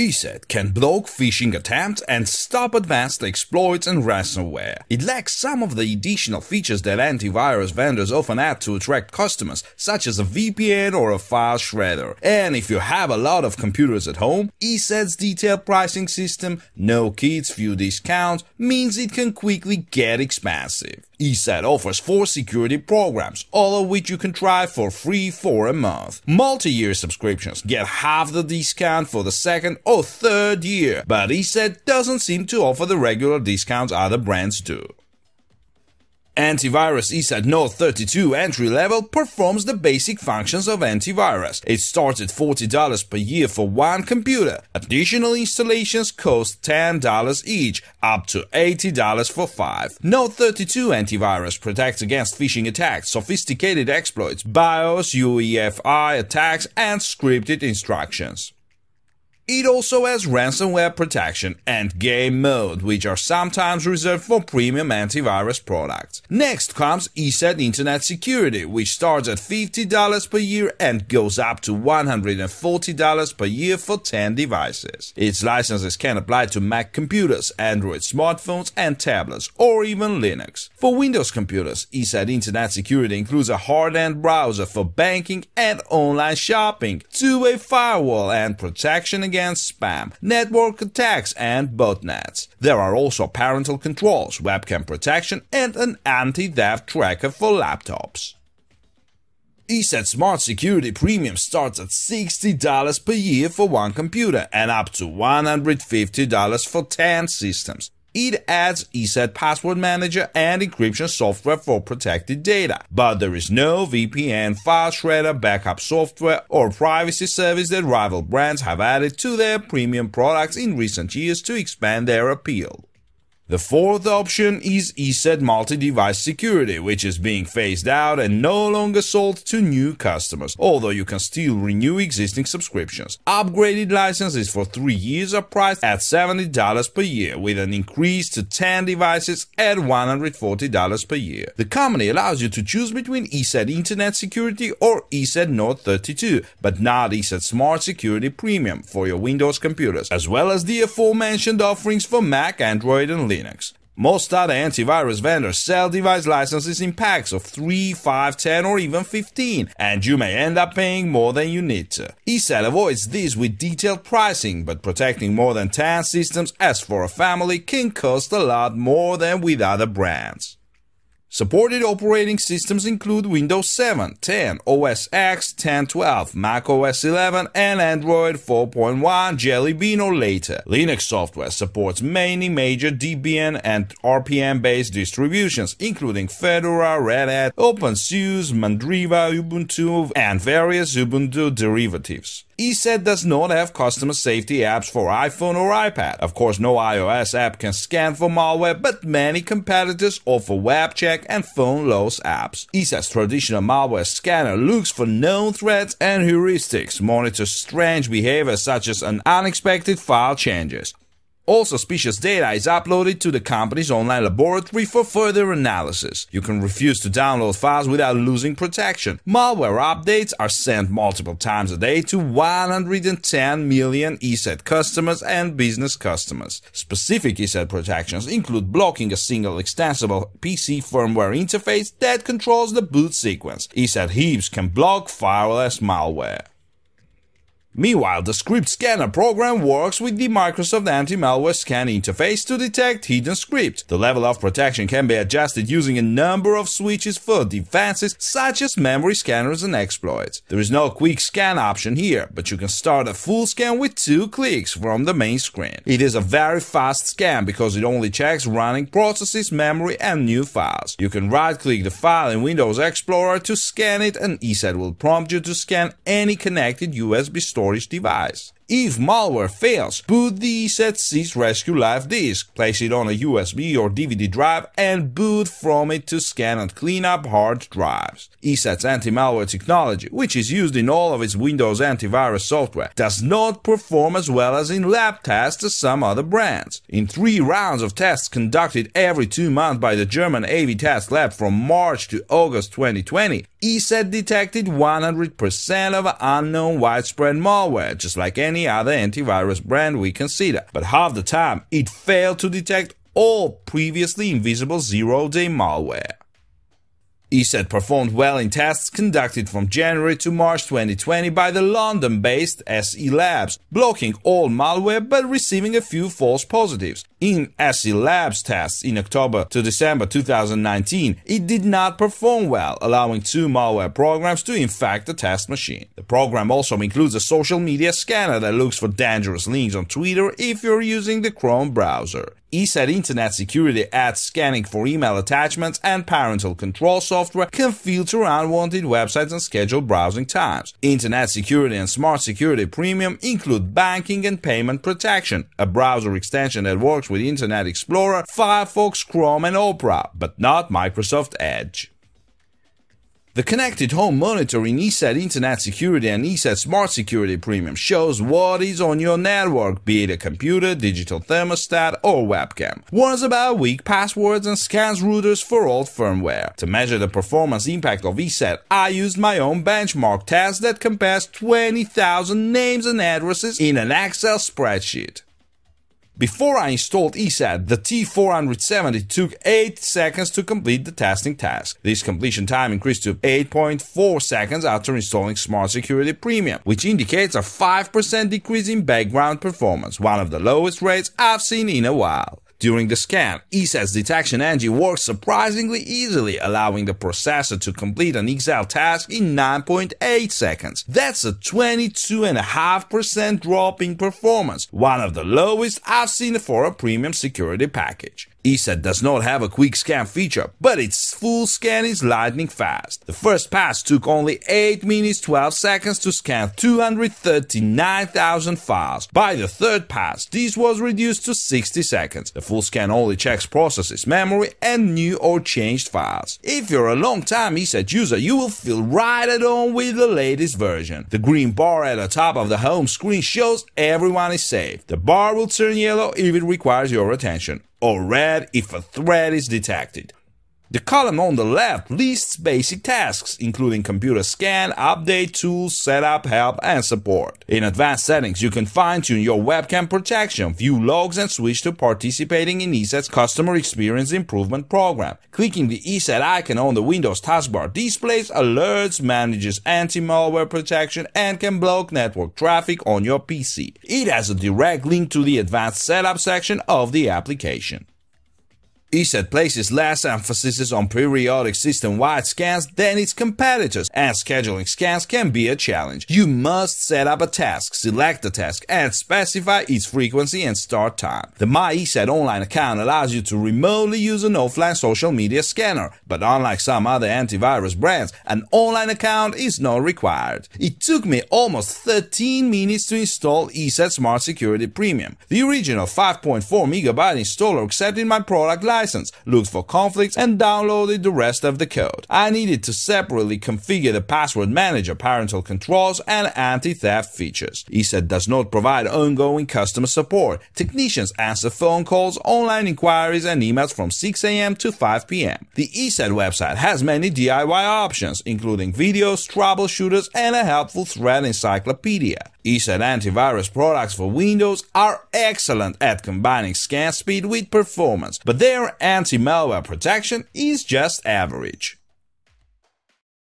ESET can block phishing attempts and stop advanced exploits and ransomware. It lacks some of the additional features that antivirus vendors often add to attract customers, such as a VPN or a file shredder. And if you have a lot of computers at home, ESET's detailed pricing system, no kids, few discounts, means it can quickly get expensive. ESET offers four security programs, all of which you can try for free for a month. Multi-year subscriptions get half the discount for the second or third year, but ESET doesn't seem to offer the regular discounts other brands do. Antivirus ESET NOD32 entry level performs the basic functions of antivirus. It starts at $40 per year for one computer. Additional installations cost $10 each, up to $80 for five. NOD32 antivirus protects against phishing attacks, sophisticated exploits, BIOS, UEFI attacks, and scripted instructions. It also has ransomware protection and game mode, which are sometimes reserved for premium antivirus products. Next comes ESET Internet Security, which starts at $50 per year and goes up to $140 per year for 10 devices. Its licenses can apply to Mac computers, Android smartphones, and tablets, or even Linux. For Windows computers, ESET Internet Security includes a hard-end browser for banking and online shopping, two-way firewall, and protection against against spam, network attacks, and botnets. There are also parental controls, webcam protection, and an anti-theft tracker for laptops. ESET Smart Security Premium starts at $60 per year for one computer and up to $150 for 10 systems. It adds ESET password manager and encryption software for protected data, but there is no VPN, file shredder, backup software, or privacy service that rival brands have added to their premium products in recent years to expand their appeal. The fourth option is ESET multi-device security, which is being phased out and no longer sold to new customers, although you can still renew existing subscriptions. Upgraded licenses for 3 years are priced at $70 per year, with an increase to 10 devices at $140 per year. The company allows you to choose between ESET Internet Security or ESET NOD32, but not ESET Smart Security Premium for your Windows computers, as well as the aforementioned offerings for Mac, Android, and Linux. Linux. Most other antivirus vendors sell device licenses in packs of 3, 5, 10, or even 15, and you may end up paying more than you need to. ESET avoids this with detailed pricing, but protecting more than 10 systems as for a family can cost a lot more than with other brands. Supported operating systems include Windows 7, 10, OS X, 1012, Mac OS 11, and Android 4.1 Jelly Bean or later. Linux software supports many major Debian and RPM-based distributions, including Fedora, Red Hat, OpenSUSE, Mandriva, Ubuntu, and various Ubuntu derivatives. ESET does not have customer safety apps for iPhone or iPad. Of course, no iOS app can scan for malware, but many competitors offer web check and phone loss apps. ESET's traditional malware scanner looks for known threats and heuristics, monitors strange behavior such as an unexpected file changes. All suspicious data is uploaded to the company's online laboratory for further analysis. You can refuse to download files without losing protection. Malware updates are sent multiple times a day to 110 million ESET customers and business customers. Specific ESET protections include blocking a single extensible PC firmware interface that controls the boot sequence. ESET HIPS can block fileless malware. Meanwhile, the Script Scanner program works with the Microsoft Anti-Malware Scan interface to detect hidden script. The level of protection can be adjusted using a number of switches for defenses such as memory scanners and exploits. There is no quick scan option here, but you can start a full scan with two clicks from the main screen. It is a very fast scan because it only checks running processes, memory, and new files. You can right-click the file in Windows Explorer to scan it and ESET will prompt you to scan any connected USB storage storage device. If malware fails, boot the ESET Rescue Live disk, place it on a USB or DVD drive, and boot from it to scan and clean up hard drives. ESET's anti-malware technology, which is used in all of its Windows antivirus software, does not perform as well as in lab tests as some other brands. In three rounds of tests conducted every two months by the German AV Test Lab from March to August 2020, ESET detected 100% of unknown widespread malware, just like any any other antivirus brand we consider, but half the time it failed to detect all previously invisible zero-day malware. ESET performed well in tests conducted from January to March 2020 by the London-based SE Labs, blocking all malware but receiving a few false positives. In SE Labs tests in October to December 2019, it did not perform well, allowing two malware programs to infect the test machine. The program also includes a social media scanner that looks for dangerous links on Twitter if you're using the Chrome browser. ESET Internet Security adds scanning for email attachments and parental control software can filter unwanted websites and schedule browsing times. Internet Security and Smart Security Premium include banking and payment protection, a browser extension that works with Internet Explorer, Firefox, Chrome, and Opera, but not Microsoft Edge. The connected home monitoring ESET Internet Security and ESET Smart Security Premium shows what is on your network, be it a computer, digital thermostat, or webcam. Warns about weak passwords and scans routers for old firmware. To measure the performance impact of ESET, I used my own benchmark test that compares 20,000 names and addresses in an Excel spreadsheet. Before I installed ESET, the T470 took 8 seconds to complete the testing task. This completion time increased to 8.4 seconds after installing Smart Security Premium, which indicates a 5% decrease in background performance, one of the lowest rates I've seen in a while. During the scan, ESET's detection engine works surprisingly easily, allowing the processor to complete an Excel task in 9.8 seconds. That's a 22.5% drop in performance, one of the lowest I've seen for a premium security package. ESET does not have a quick scan feature, but its full scan is lightning fast. The first pass took only 8 minutes 12 seconds to scan 239,000 files. By the third pass, this was reduced to 60 seconds. The full scan only checks processes, memory, and new or changed files. If you're a long-time ESET user, you will feel right at home with the latest version. The green bar at the top of the home screen shows everyone is safe. The bar will turn yellow if it requires your attention or red if a threat is detected. The column on the left lists basic tasks, including computer scan, update, tools, setup, help, and support. In advanced settings, you can fine-tune your webcam protection, view logs, and switch to participating in ESET's Customer Experience Improvement Program. Clicking the ESET icon on the Windows taskbar displays alerts, manages anti-malware protection, and can block network traffic on your PC. It has a direct link to the advanced setup section of the application. ESET places less emphasis on periodic system-wide scans than its competitors, and scheduling scans can be a challenge. You must set up a task, select the task, and specify its frequency and start time. The My ESET online account allows you to remotely use an offline social media scanner, but unlike some other antivirus brands, an online account is not required. It took me almost 13 minutes to install ESET Smart Security Premium. The original 5.4 megabyte installer accepted my product license, looked for conflicts, and downloaded the rest of the code. I needed to separately configure the password manager, parental controls, and anti-theft features. ESET does not provide ongoing customer support. Technicians answer phone calls, online inquiries, and emails from 6 a.m. to 5 p.m. The ESET website has many DIY options, including videos, troubleshooters, and a helpful threat encyclopedia. ESET antivirus products for Windows are excellent at combining scan speed with performance, but their anti-malware protection is just average.